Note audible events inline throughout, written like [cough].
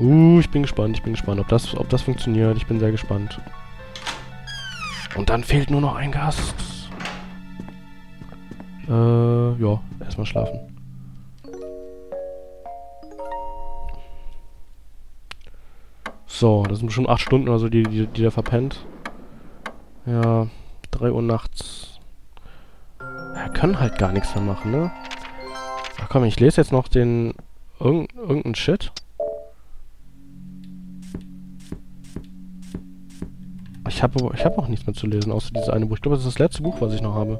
Uh, ich bin gespannt, ich bin gespannt, ob das, ob das funktioniert. Ich bin sehr gespannt. Und dann fehlt nur noch ein Gast. Äh, ja, erstmal schlafen. So, das sind schon 8 Stunden oder so, die, die, die der verpennt. Ja, 3 Uhr nachts. Wir können halt gar nichts mehr machen, ne? Ach komm, ich lese jetzt noch den... Irgend, irgendeinen Shit. Ich habe ich hab auch nichts mehr zu lesen, außer dieses eine Buch. Ich glaube, das ist das letzte Buch, was ich noch habe.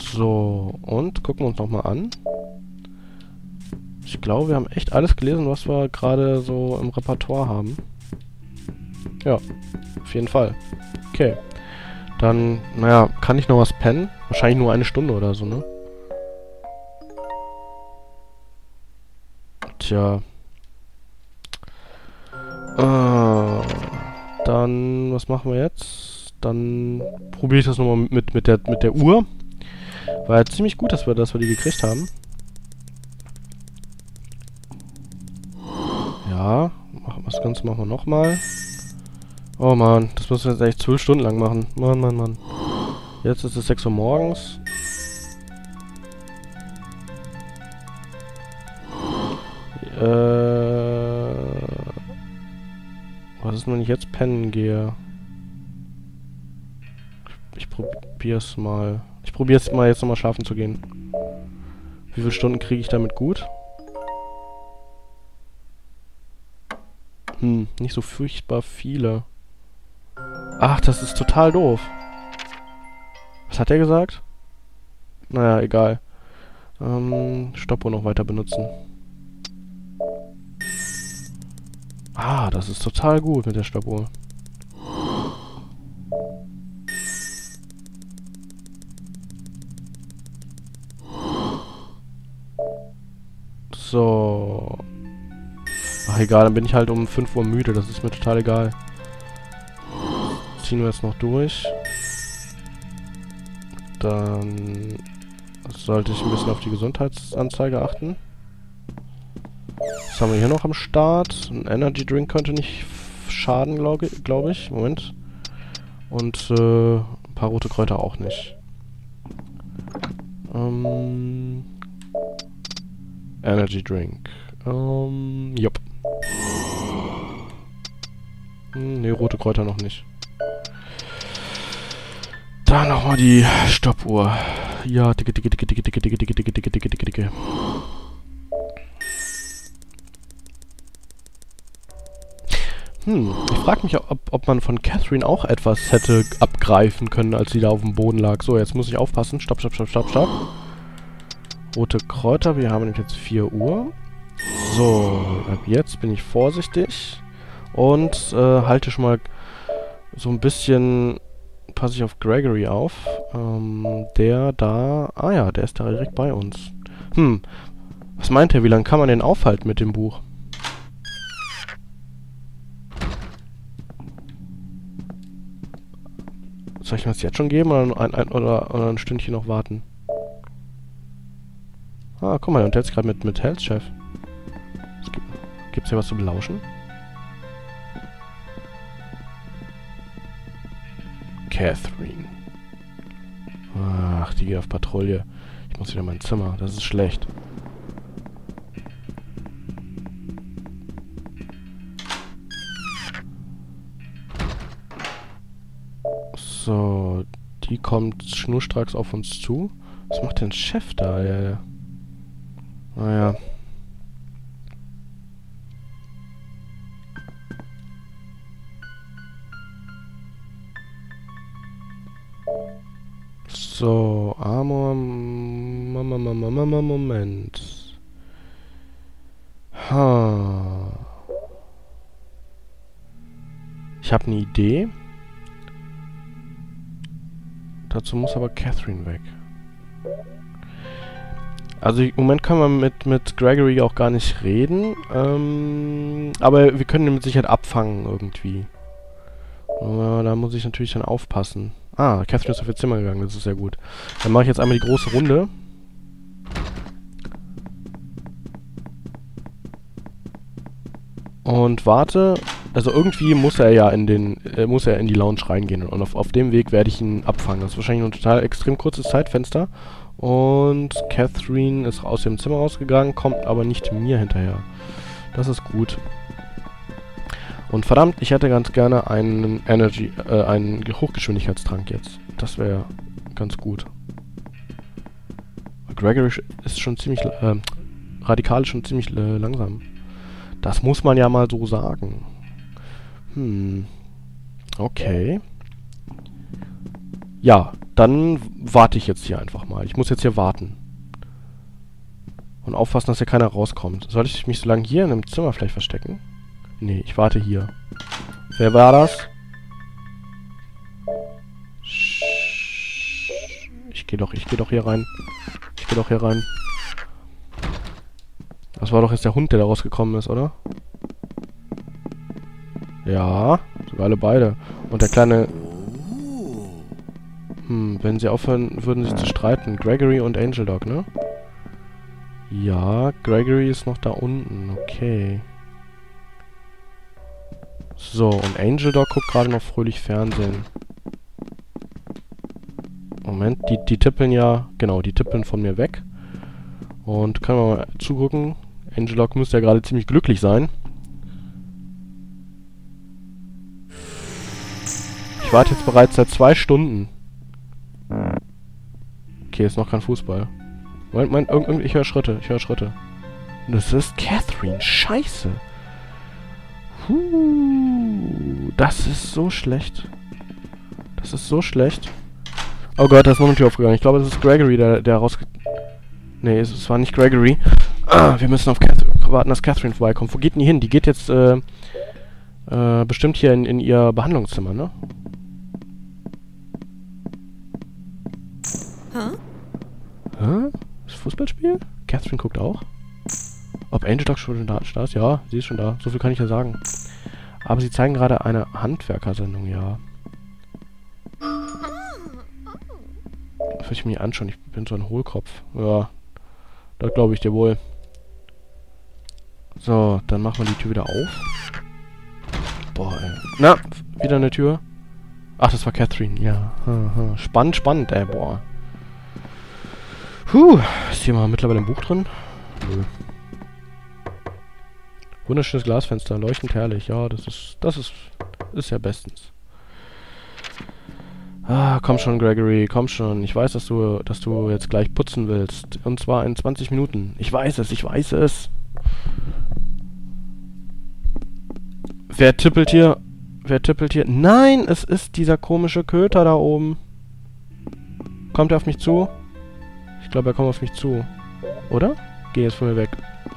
So, und gucken wir uns nochmal an. Ich glaube, wir haben echt alles gelesen, was wir gerade so im Repertoire haben. Ja, auf jeden Fall. Okay. Dann, naja, kann ich noch was pennen? Wahrscheinlich nur eine Stunde oder so, ne? Tja. Dann, was machen wir jetzt? Dann probiere ich das nochmal mit, mit, der, mit der Uhr. War ja ziemlich gut, dass wir, dass wir die gekriegt haben. Ja, das Ganze machen wir nochmal. Oh man, das müssen wir jetzt echt zwölf Stunden lang machen. Mann, Mann, Mann. Jetzt ist es 6 Uhr morgens. Äh, ist, wenn ich jetzt pennen gehe? Ich, ich probier's mal. Ich probier's mal jetzt nochmal schlafen zu gehen. Wie viele Stunden kriege ich damit gut? Hm, nicht so furchtbar viele. Ach, das ist total doof. Was hat er gesagt? Naja, egal. Ähm, Stoppuhr noch weiter benutzen. Ah, das ist total gut mit der Stoppuhr. So. Ach egal, dann bin ich halt um 5 Uhr müde. Das ist mir total egal ziehen wir jetzt noch durch. Dann sollte ich ein bisschen auf die Gesundheitsanzeige achten. Was haben wir hier noch am Start? Ein Energy Drink könnte nicht schaden, glaube glaub ich. Moment. Und äh, ein paar rote Kräuter auch nicht. Ähm, Energy Drink. Ähm, jupp. Hm, ne, rote Kräuter noch nicht. Da nochmal die Stoppuhr. Ja, dicke, dicke, dicke, dicke, dicke, dicke, dicke, dicke, dicke, dicke, dicke, Hm, ich frage mich, ob, ob man von Catherine auch etwas hätte abgreifen können, als sie da auf dem Boden lag. So, jetzt muss ich aufpassen. Stopp, stopp, stopp, stopp, stopp. Rote Kräuter, wir haben jetzt 4 Uhr. So, ab jetzt bin ich vorsichtig. Und äh, halte schon mal so ein bisschen passe ich auf Gregory auf. Ähm, der da... Ah ja, der ist da direkt bei uns. Hm, was meint er? Wie lange kann man den aufhalten mit dem Buch? Soll ich mir das jetzt schon geben oder ein, ein, oder, oder ein Stündchen noch warten? Ah, guck mal, der ist gerade mit, mit Health Chef. Gibt es hier was zu belauschen? Catherine. Ach, die geht auf Patrouille. Ich muss wieder in mein Zimmer. Das ist schlecht. So, die kommt schnurstracks auf uns zu. Was macht denn Chef da? Ja, Naja. So, Armor... Moment. Ha. Ich habe eine Idee. Dazu muss aber Catherine weg. Also im Moment kann man mit, mit Gregory auch gar nicht reden. Ähm, aber wir können ihn mit Sicherheit abfangen irgendwie. Aber da muss ich natürlich dann aufpassen. Ah, Catherine ist auf ihr Zimmer gegangen, das ist sehr gut. Dann mache ich jetzt einmal die große Runde. Und warte also irgendwie muss er ja in den, äh, muss er in die Lounge reingehen und auf, auf dem Weg werde ich ihn abfangen. Das ist wahrscheinlich ein total extrem kurzes Zeitfenster. Und Catherine ist aus dem Zimmer rausgegangen, kommt aber nicht mir hinterher. Das ist gut. Und verdammt, ich hätte ganz gerne einen Energy, äh, einen Hochgeschwindigkeitstrank jetzt. Das wäre ganz gut. Gregory ist schon ziemlich, äh, radikal schon ziemlich äh, langsam. Das muss man ja mal so sagen. Hm. Okay. Ja, dann warte ich jetzt hier einfach mal. Ich muss jetzt hier warten. Und aufpassen, dass hier keiner rauskommt. Soll ich mich so lange hier in einem Zimmer vielleicht verstecken? Nee, ich warte hier. Wer war das? Ich gehe doch, ich gehe doch hier rein. Ich gehe doch hier rein. Das war doch jetzt der Hund, der da rausgekommen ist, oder? Ja, sogar alle beide. Und der kleine... Hm, wenn sie aufhören würden, sich zu streiten. Gregory und Angel Dog, ne? Ja, Gregory ist noch da unten. Okay. So, und Angel Dog guckt gerade noch fröhlich Fernsehen. Moment, die, die tippeln ja... Genau, die tippeln von mir weg. Und können wir mal zugucken. Angelog müsste ja gerade ziemlich glücklich sein. Ich warte jetzt bereits seit zwei Stunden. Okay, ist noch kein Fußball. Moment, Moment, irgendwie, ich höre Schritte, ich höre Schritte. Das ist Catherine, scheiße. Huh, das ist so schlecht. Das ist so schlecht. Oh Gott, da ist noch eine Tür aufgegangen. Ich glaube, das ist Gregory, der, der rausge... Nee, es, es war nicht Gregory. Ah, wir müssen auf Catherine, warten, dass Catherine vorbeikommt. Wo geht denn die hin? Die geht jetzt, äh, äh, bestimmt hier in, in ihr Behandlungszimmer, ne? Hä? Hä? Das Fußballspiel? Catherine guckt auch. Ob Angel Dog schon da, da ist? Ja, sie ist schon da. So viel kann ich ja sagen. Aber sie zeigen gerade eine Handwerkersendung, ja. Das will ich mir anschauen. Ich bin so ein Hohlkopf. Ja, das glaube ich dir wohl. So, dann machen wir die Tür wieder auf. Boah, ey. Na, wieder eine Tür. Ach, das war Catherine. Ja. [laughs] Spannend, spannend, ey. Boah. Puh. Ist hier mal mittlerweile ein Buch drin? Nö. Wunderschönes Glasfenster. Leuchtend herrlich. Ja, das ist... Das ist... Ist ja bestens. Ah, komm schon, Gregory, komm schon. Ich weiß, dass du, dass du jetzt gleich putzen willst. Und zwar in 20 Minuten. Ich weiß es, ich weiß es. Wer tippelt hier? Wer tippelt hier? Nein, es ist dieser komische Köter da oben. Kommt er auf mich zu? Ich glaube, er kommt auf mich zu. Oder? Geh jetzt von mir weg.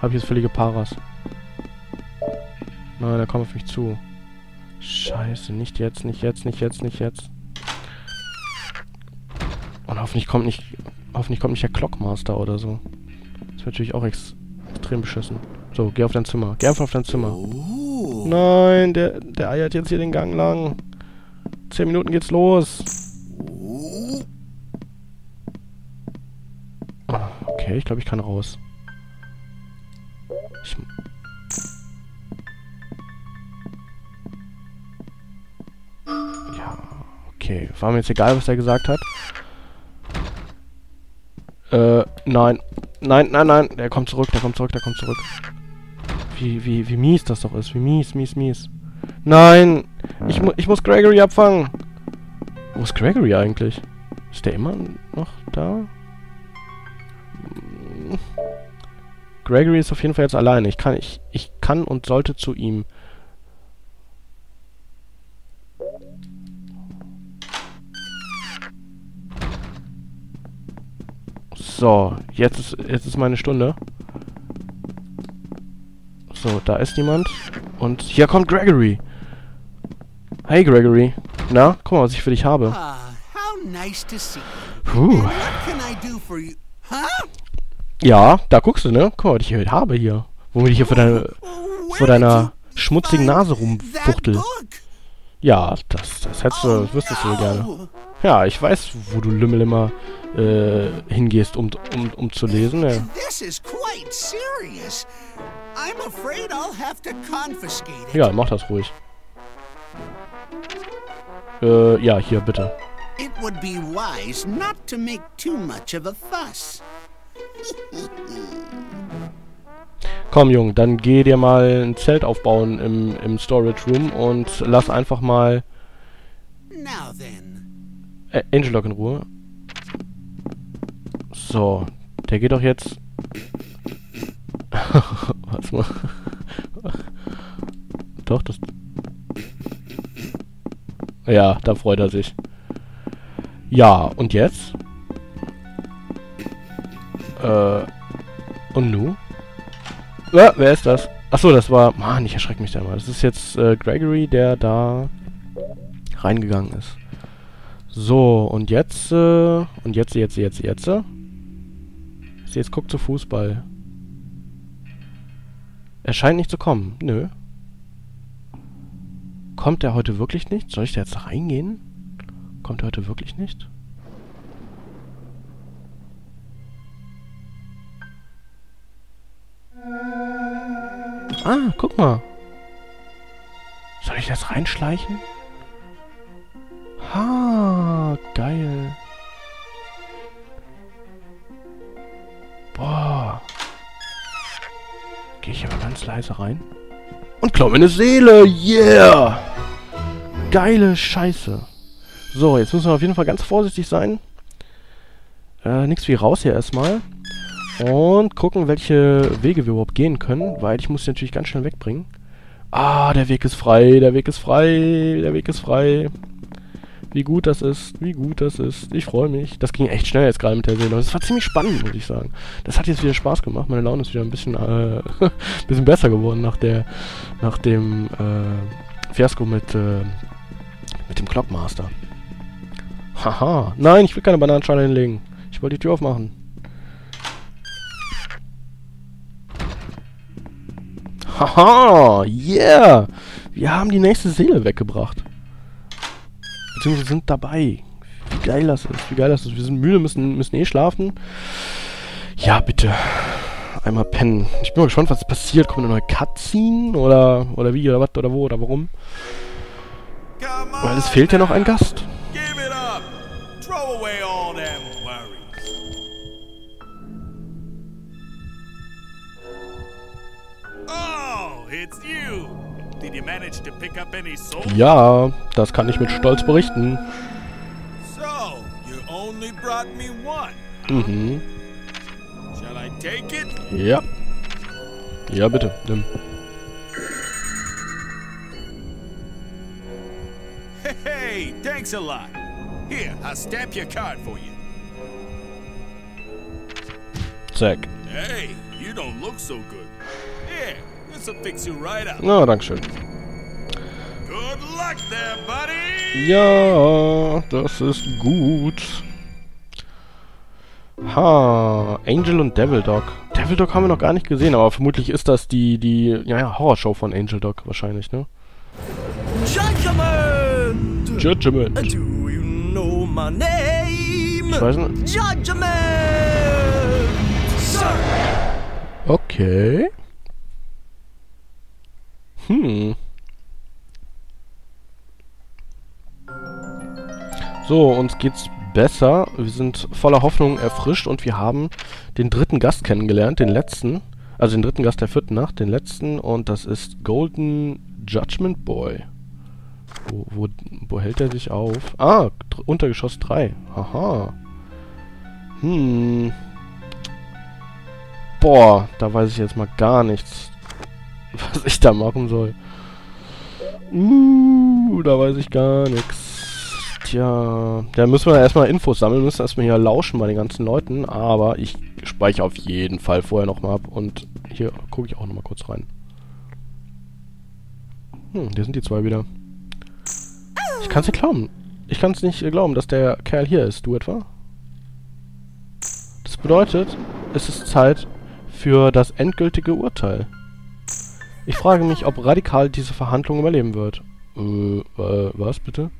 Hab ich jetzt völlige Paras. Nein, er kommt auf mich zu. Scheiße, nicht jetzt, nicht jetzt, nicht jetzt, nicht jetzt. Und hoffentlich kommt nicht... Hoffentlich kommt nicht der Clockmaster oder so. Das ist natürlich auch ex extrem beschissen. So, geh auf dein Zimmer. Geh einfach auf dein Zimmer. Nein, der, der eiert jetzt hier den Gang lang. Zehn Minuten geht's los. Ah, okay, ich glaube, ich kann raus. Ich... Ja, okay. War mir jetzt egal, was er gesagt hat. Äh, nein. Nein, nein, nein. Der kommt zurück, der kommt zurück, der kommt zurück. Wie, wie, wie mies das doch ist. Wie mies, mies, mies. Nein! Ich, mu ich muss Gregory abfangen! Wo ist Gregory eigentlich? Ist der immer noch da? Gregory ist auf jeden Fall jetzt alleine. Ich kann, ich, ich kann und sollte zu ihm. So, jetzt ist, jetzt ist meine Stunde. So, da ist jemand. Und hier kommt Gregory. Hey, Gregory. Na, guck mal, was ich für dich habe. Ah, Puh. Ja, da guckst du, ne? Guck mal, was ich hier habe hier. Womit ich hier vor, deine, vor deiner schmutzigen Nase rumfuchtel. Ja, das, das hättest du, das wüsstest du gerne. Ja, ich weiß, wo du Lümmel immer äh, hingehst, um, um, um zu lesen. Ja. Ja, mach das ruhig. Äh, ja, hier, bitte. It would be wise not to make too much of a fuss. Komm, Jung, dann geh dir mal ein Zelt aufbauen im, im Storage Room und lass einfach mal Now then, äh, Angel Lock in Ruhe. So, der geht doch jetzt... [laughs] Was mal. doch, das... Ja, da freut er sich. Ja, und jetzt? Äh... Und nu? Ah, wer ist das? Achso, das war... Mann, ich erschrecke mich da mal. Das ist jetzt äh, Gregory, der da reingegangen ist. So, und jetzt, äh, und jetzt, jetzt, jetzt, jetzt, äh? Sie jetzt guckt zu Fußball. Er scheint nicht zu kommen. Nö. Kommt er heute wirklich nicht? Soll ich da jetzt reingehen? Kommt er heute wirklich nicht? Ah, guck mal. Soll ich das reinschleichen? Ha, geil. Boah. Gehe ich aber ganz leise rein. Und klau mir eine Seele. Yeah. Geile Scheiße. So, jetzt müssen wir auf jeden Fall ganz vorsichtig sein. Äh, nix wie raus hier erstmal. Und gucken, welche Wege wir überhaupt gehen können, weil ich muss sie natürlich ganz schnell wegbringen. Ah, der Weg ist frei, der Weg ist frei, der Weg ist frei. Wie gut das ist, wie gut das ist. Ich freue mich. Das ging echt schnell jetzt gerade mit der Seele. Das war ziemlich spannend, muss ich sagen. Das hat jetzt wieder Spaß gemacht. Meine Laune ist wieder ein bisschen, äh, [laughs] bisschen besser geworden nach der, nach dem, äh, Fiasko mit, äh, mit dem Clockmaster. Haha. Nein, ich will keine Bananenschale hinlegen. Ich wollte die Tür aufmachen. Haha, yeah! Wir haben die nächste Seele weggebracht. Beziehungsweise sind dabei. Wie geil das ist, wie geil das ist. Wir sind müde, müssen, müssen eh schlafen. Ja, bitte. Einmal pennen. Ich bin mal gespannt, was passiert. Kommt eine neue Cutscene? Oder, oder wie, oder was, oder wo, oder warum? Weil es fehlt ja noch ein Gast. Ja, das kann ich mit Stolz berichten. So, you only brought me one. Mhm. Shall I take it? Ja. Ja, bitte, nimm. Hey, thanks a lot. Here, I'll stamp your card for you. Zack. Hey, you don't look so good. Here, Na, dankeschön. Good luck there, buddy. Ja, das ist gut. Ha, Angel und Devil Dog. Devil Dog haben wir noch gar nicht gesehen, aber vermutlich ist das die, die, ja, ja, Horrorshow von Angel Dog wahrscheinlich, ne? Judgment! Judgment. Do you know my name? Ich weiß nicht. Judgment! Sir! Okay. Hm. So, uns geht's besser. Wir sind voller Hoffnung erfrischt und wir haben den dritten Gast kennengelernt, den letzten. Also den dritten Gast der vierten Nacht, den letzten. Und das ist Golden Judgment Boy. Wo, wo, wo hält er sich auf? Ah, Untergeschoss 3. Aha. Hm. Boah, da weiß ich jetzt mal gar nichts, [laughs] was ich da machen soll. Uh, da weiß ich gar nichts. Tja, da müssen wir erstmal Infos sammeln, müssen erstmal hier lauschen bei den ganzen Leuten, aber ich speichere auf jeden Fall vorher nochmal ab und hier gucke ich auch nochmal kurz rein. Hm, hier sind die zwei wieder. Ich kann es nicht glauben. Ich kann es nicht glauben, dass der Kerl hier ist. Du etwa? Das bedeutet, es ist Zeit für das endgültige Urteil. Ich frage mich, ob Radikal diese Verhandlung überleben wird. Äh, äh, was bitte?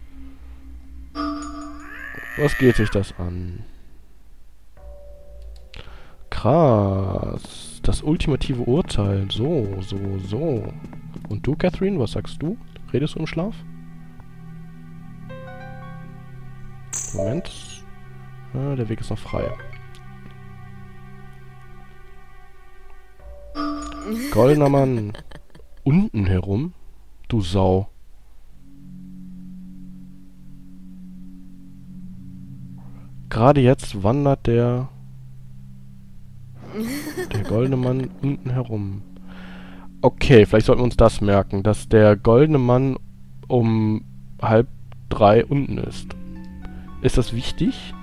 Was geht sich das an? Krass. das ultimative Urteil. So, so, so. Und du, Catherine, was sagst du? Redest du im Schlaf? Moment. Ah, der Weg ist noch frei. Goldener Mann. Unten herum? Du Sau. Gerade jetzt wandert der... Der goldene Mann unten herum. Okay, vielleicht sollten wir uns das merken, dass der goldene Mann um halb drei unten ist. Ist das wichtig?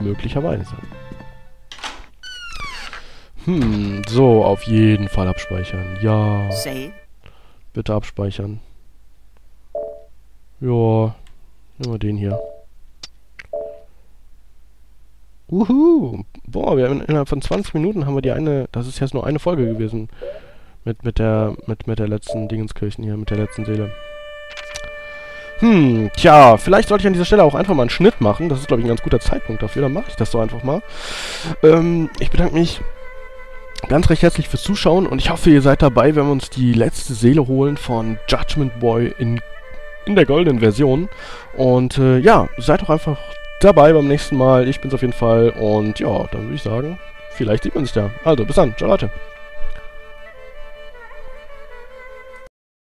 Möglicherweise. Hm, so, auf jeden Fall abspeichern. Ja, Save. bitte abspeichern. Ja, nehmen wir den hier. Uhu, boah, wir haben innerhalb von 20 Minuten haben wir die eine, das ist jetzt nur eine Folge gewesen. Mit, mit der, mit, mit der letzten Dingenskirchen hier, mit der letzten Seele. Hm, tja, vielleicht sollte ich an dieser Stelle auch einfach mal einen Schnitt machen. Das ist, glaube ich, ein ganz guter Zeitpunkt dafür. Dann mache ich das doch einfach mal. Ähm, ich bedanke mich ganz recht herzlich fürs Zuschauen und ich hoffe, ihr seid dabei, wenn wir uns die letzte Seele holen von Judgment Boy in, in der goldenen Version. Und äh, ja, seid doch einfach dabei beim nächsten Mal. Ich bin's auf jeden Fall und ja, dann würde ich sagen, vielleicht sieht man sich da. Also, bis dann. Ciao, Leute.